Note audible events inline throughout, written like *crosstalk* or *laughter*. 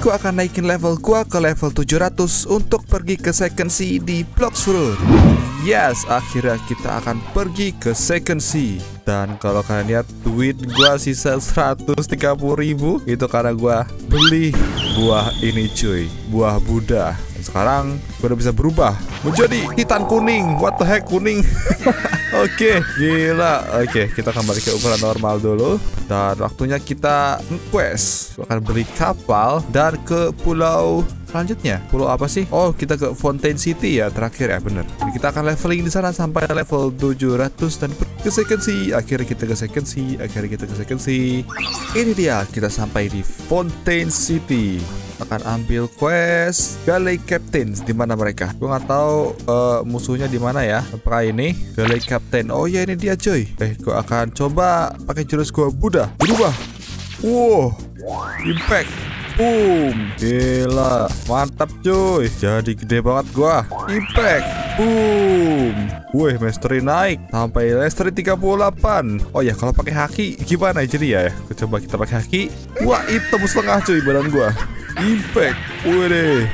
gua akan naikin level gua ke level 700 untuk pergi ke second sea di Blocks Fruit. Yes, akhirnya kita akan pergi ke second sea. Dan kalau kalian lihat duit gua sisa 130 ribu itu karena gua beli buah ini cuy, buah Buddha. Sekarang gue udah bisa berubah menjadi titan kuning. What the heck kuning? *laughs* Oke, gila. Oke, kita kembali ke ukuran normal dulu. Dan waktunya kita quest. Akan beli kapal dan ke pulau selanjutnya. Pulau apa sih? Oh, kita ke Fontaine City ya terakhir ya, bener. Kita akan leveling di sana sampai level 700 dan ke second sea. Akhirnya kita ke second sea. Akhirnya kita ke second sea. Ini dia, kita sampai di Fontaine City akan ambil quest Galley Captains di mana mereka? Gue nggak tahu uh, musuhnya di mana ya. Apakah ini Galley Captain? Oh ya ini dia cuy. Eh, gue akan coba pakai jurus gue Buddha. Berubah. Wow, impact. Boom, gila, mantap cuy. Jadi gede banget gua. Impact. Boom. Wih, mastery naik sampai mastery 38. Oh ya, kalau pakai haki gimana jadi ya? Coba kita pakai haki. Wah, hitam setengah cuy badan gua. Impact Wih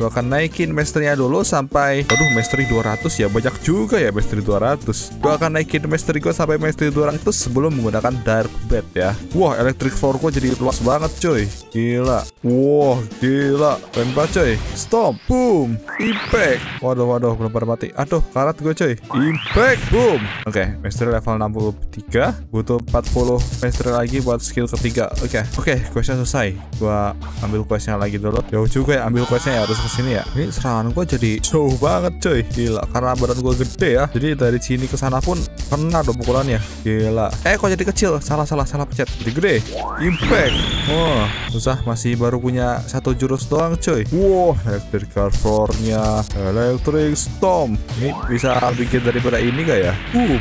Gue akan naikin masternya dulu sampai Aduh mastery 200 ya Banyak juga ya mastery 200 Gue akan naikin mastery gue sampai mastery 200 Sebelum menggunakan dark bed ya. Wah electric floor gue jadi luas banget coy. Gila. Wah gila. Keren banget coy. Stop Boom. Impact. Waduh waduh belum pada mati. Aduh karat gue coy. Impact Boom. Oke okay, mastery level 63 Butuh 40 mastery lagi buat skill ketiga. Oke okay. Oke okay, questnya selesai. Gue ambil quest questnya lagi dulu. Jauh juga ya ambil questnya ya harus ke sini ya. Ini serangan gue jadi jauh banget coy. Gila karena badan gue gede ya. Jadi dari sini ke sana pun kena dong pukulannya. Gila. Eh kok jadi kecil? Salah salah salah pencet. Jadi gede. Impact. Oh susah masih baru punya satu jurus doang coy. Wow electrical floornya. Electric storm. Ini bisa bikin daripada ini gak ya? Boom.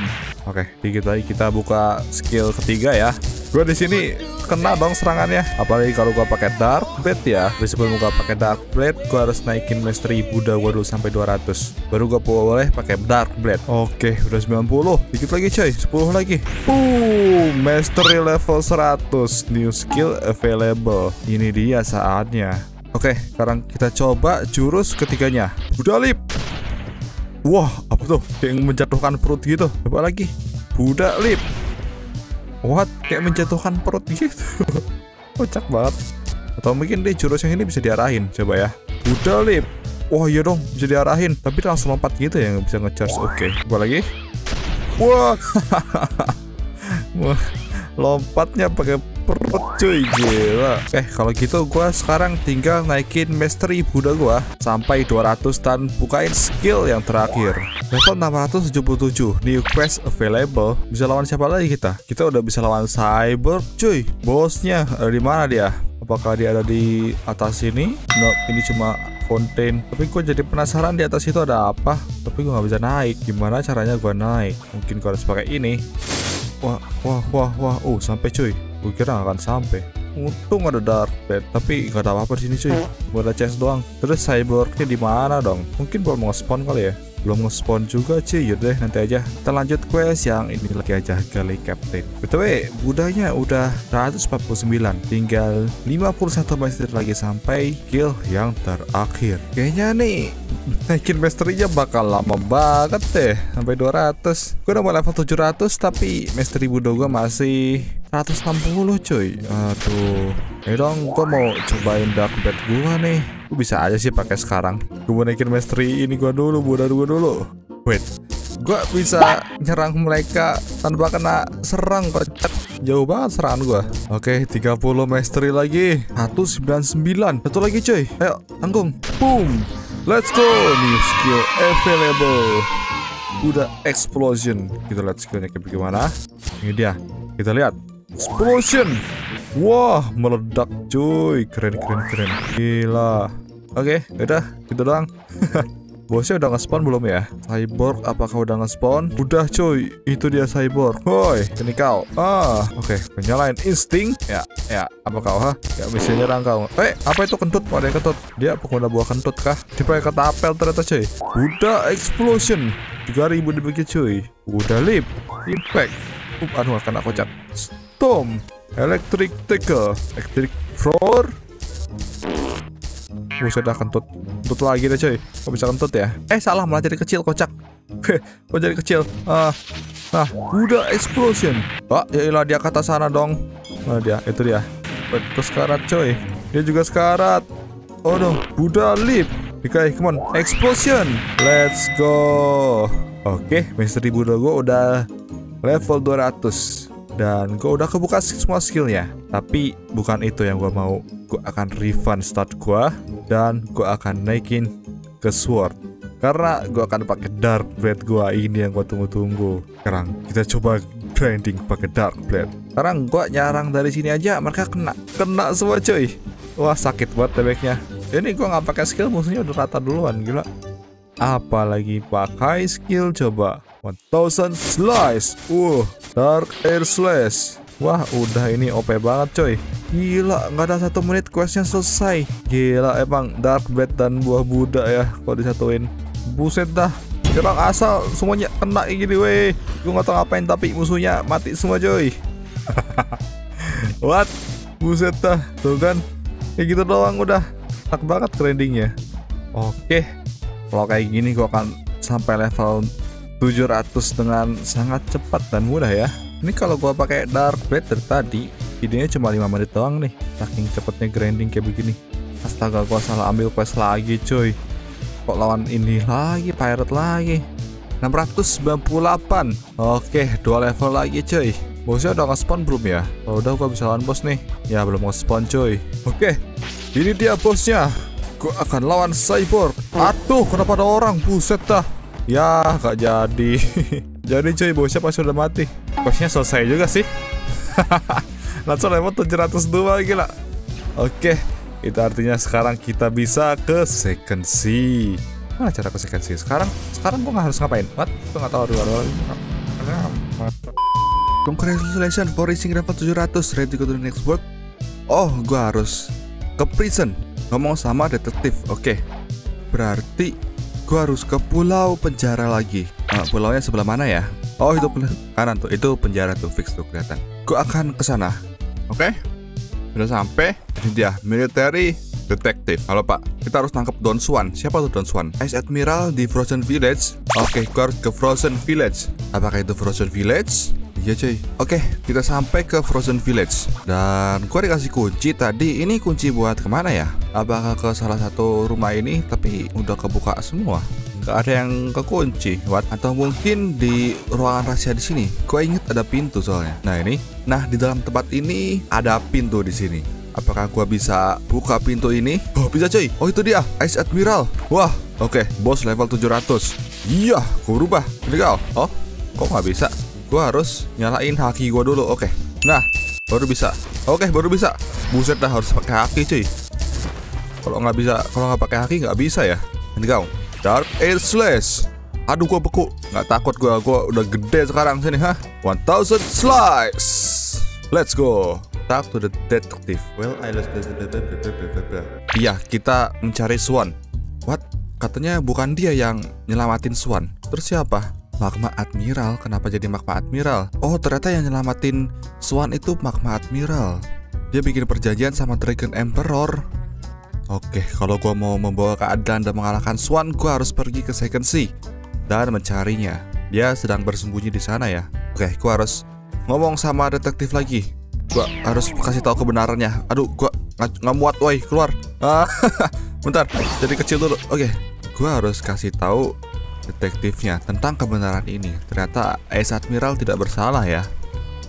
Oke, dikit lagi kita buka skill ketiga ya. Gue di sini kena dong serangannya. Apalagi kalau gue pakai dark blade ya. Tapi sebelum gue pakai dark blade, gue harus naikin mastery Buddha gue dulu sampai 200. Baru gue boleh pakai dark blade. Oke, udah 90. Dikit lagi coy, 10 lagi. Boom, mastery level 100. New skill available. Ini dia saatnya. Oke, sekarang kita coba jurus ketiganya. Buddha Lip. Wah, apa tuh? Kayak menjatuhkan perut gitu. Coba lagi. Budak lip. What? Kayak menjatuhkan perut gitu. *laughs* Kocak banget. Atau mungkin deh jurus yang ini bisa diarahin. Coba ya. Budak lip. Wah iya dong, bisa diarahin. Tapi langsung lompat gitu ya, nggak bisa ngecharge. Oke, okay. coba lagi. Wah. *laughs* Wah. Lompatnya pakai perut cuy gila. Eh kalau gitu gue sekarang tinggal naikin mastery Buddha gue sampai 200 dan bukain skill yang terakhir. Level 677 new quest available. Bisa lawan siapa lagi kita? Kita udah bisa lawan cyber cuy. Bosnya ada di mana dia? Apakah dia ada di atas sini? No ini cuma fontaine tapi gue jadi penasaran di atas itu ada apa. Tapi gue nggak bisa naik. Gimana caranya gue naik? Mungkin gue harus pakai ini. Wah wah wah wah. Oh sampai cuy gue kira gak akan sampai. Untung ada dark bed. Tapi gak ada apa-apa di sini cuy. Gue ada chest doang. Terus cyborgnya di mana dong? Mungkin belum mau spawn kali ya? Belum nge-spawn juga cuy. Yaudah nanti aja. Kita lanjut quest yang ini lagi aja kali captain. Btw budanya udah 149 tinggal 51 master lagi sampai kill yang terakhir. Kayaknya nih *laughs* naikin mastery-nya bakal lama banget deh. Sampai 200 gue udah mau level 700 tapi mastery Buddha gue masih 160 cuy. Aduh. Ya dong gue mau cobain dark bed gue nih. Gue bisa aja sih pakai sekarang. Gue mau naikin mastery ini gue dulu Buddha gue dulu. Wait Gue bisa nyerang mereka tanpa kena serang kocak. Jauh banget serangan gue Oke 30 mastery lagi. 199 Satu lagi cuy. Ayo tanggung. Boom. Let's go. New skill available. Udah explosion. Kita lihat skillnya kayak bagaimana. Ini dia. Kita lihat Explosion Wah meledak cuy Keren keren keren Gila Oke okay, udah gitu doang *laughs* Bosnya udah nge-spawn belum ya? Cyborg apakah udah nge-spawn? Udah cuy, itu dia cyborg. Woi, ini kau. Ah, oke. Okay. Penyalain insting. Ya, ya. Apa kau ha? Ya bisa nyerang kau. Eh, apa itu kentut? Ada yang kentut. Dia pengguna buah kentut kah? Dia pakai kata apel ternyata cuy. Udah explosion. 3000 dibikin cuy. Udah lip. Impact. Up, aduh kena kocat. Storm. Electric tackle. Electric floor. Buset dah kentut. Kentut lagi deh coy. Kok bisa kentut ya? Eh salah malah jadi kecil kocak. *laughs* Kok jadi kecil? Ah. Nah, udah explosion. Ah, ya ilah dia kata sana dong. Mana dia? Itu dia. Ke sekarat coy. Dia juga sekarat. Oh no, Buddha leap. Oke, come on, explosion. Let's go. Oke, Misteri Buddha gue udah level 200 dan gue udah kebuka semua skillnya. Tapi bukan itu yang gue mau. Gue akan refund start gue dan gue akan naikin ke sword. Karena gue akan pakai dark blade gue ini yang gue tunggu-tunggu. Sekarang kita coba grinding pakai dark blade. Sekarang gue nyarang dari sini aja mereka kena kena semua cuy. Wah sakit banget tebeknya. Ini gue nggak pakai skill musuhnya udah rata duluan gila. Apalagi pakai skill coba. 1000 slice. Uh, dark air slash. Wah, udah ini OP banget coy. Gila, nggak ada satu menit questnya selesai. Gila, emang Dark Blade dan buah Buddha ya kalau disatuin. Buset dah. Nyerang asal semuanya kena gini weh. Gue nggak tahu ngapain tapi musuhnya mati semua coy. *laughs* What? Buset dah. Tuh kan. Kayak gitu doang udah enak banget trendingnya oke kalau kayak gini gua akan sampai level 700 dengan sangat cepat dan mudah ya ini kalau gua pakai dark blade tadi videonya cuma 5 menit doang nih saking cepetnya grinding kayak begini astaga gua salah ambil quest lagi cuy kok lawan ini lagi pirate lagi 698 Oke dua level lagi cuy Bosnya udah nge-spawn belum ya? Oh, udah gua bisa lawan bos nih Ya belum nge-spawn cuy Oke ini dia bosnya. Gue akan lawan cyborg. Aduh, kenapa ada orang? Buset dah. Ya, gak jadi. *laughs* jadi cuy, bosnya pasti udah mati. Bosnya selesai juga sih. *laughs* Langsung level 702 gila. Oke, itu artinya sekarang kita bisa ke second sea. Mana cara ke second sea? Sekarang, sekarang gue gak harus ngapain? What? Gue gak tau. Congratulations for reaching level 700 Ready to go to the next world Oh, gue harus ke prison ngomong sama detektif oke okay. berarti gua harus ke pulau penjara lagi nah, pulaunya sebelah mana ya oh itu kanan tuh itu penjara tuh fix tuh kelihatan gua akan ke sana oke okay? udah sampai ini dia military detektif. Halo pak, kita harus tangkap Don Swan. Siapa tuh Don Swan? Ice Admiral di Frozen Village. Oke, okay, gua harus ke Frozen Village. Apakah itu Frozen Village? Iya cuy. Oke kita sampai ke Frozen Village. Dan gua dikasih kunci tadi. Ini kunci buat ke mana ya? Apakah ke salah satu rumah ini? Tapi udah kebuka semua. Gak ada yang kekunci What? Atau mungkin di ruangan rahasia di sini. Gue inget ada pintu soalnya. Nah ini. Nah di dalam tempat ini Ada pintu di sini. Apakah gua bisa buka pintu ini? Oh bisa cuy. Oh itu dia. Ice Admiral. Wah Oke, okay, bos level 700 Iya, gue berubah. Legal Oh, kok nggak bisa? Gue harus nyalain haki gue dulu oke okay. nah baru bisa oke okay, baru bisa buset dah harus pakai haki cuy kalau nggak bisa kalau nggak pakai haki nggak bisa ya nanti kau dark air slash aduh gue beku nggak takut gue gue udah gede sekarang sini hah 1000 slice let's go talk to the detective well I lost iya kita mencari Swan what katanya bukan dia yang nyelamatin Swan terus siapa Magma Admiral, kenapa jadi Magma Admiral? Oh, ternyata yang nyelamatin Swan itu Magma Admiral. Dia bikin perjanjian sama Dragon Emperor. Oke, kalau gue mau membawa keadaan dan mengalahkan Swan, gue harus pergi ke Second Sea dan mencarinya. Dia sedang bersembunyi di sana ya. Oke, gue harus ngomong sama detektif lagi. Gue harus kasih tahu kebenarannya. Aduh, gue nggak muat, woi, keluar. Ah, *laughs* bentar, jadi kecil dulu. Oke, gue harus kasih tahu detektifnya tentang kebenaran ini. Ternyata Ace Admiral tidak bersalah ya.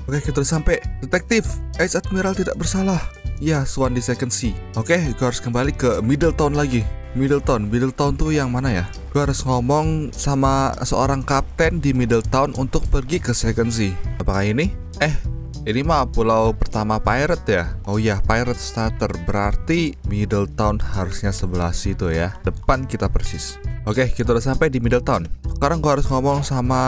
Oke, kita sampai. Detektif, Ace Admiral tidak bersalah. Ya, Swan di Second Sea. Oke, gue harus kembali ke Middletown lagi. Middletown, Middletown tuh yang mana ya? Gue harus ngomong sama seorang kapten di Middletown untuk pergi ke Second Sea. Apakah ini? Eh, ini mah pulau pertama pirate ya? Oh iya, pirate starter. Berarti Middletown harusnya sebelah situ ya. Depan kita persis. Oke, kita udah sampai di Middletown. Sekarang gua harus ngomong sama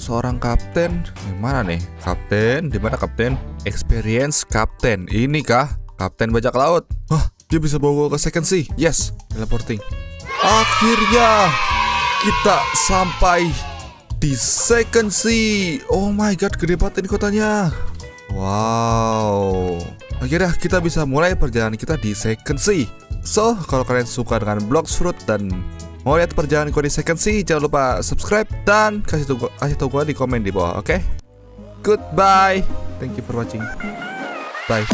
seorang kapten. Gimana nih? Kapten, di mana kapten? Experience kapten. Ini kah? Kapten bajak laut. Wah, dia bisa bawa gua ke second sea. Yes, teleporting. Akhirnya kita sampai di second sea. Oh my god, gede banget ini kotanya. Wow. Akhirnya kita bisa mulai perjalanan kita di second sea. So, kalau kalian suka dengan Blocks Fruit dan mau lihat perjalanan gue di second C, jangan lupa subscribe dan kasih tahu kasih tahu gue di komen di bawah, oke? Okay? Goodbye. Thank you for watching. Bye.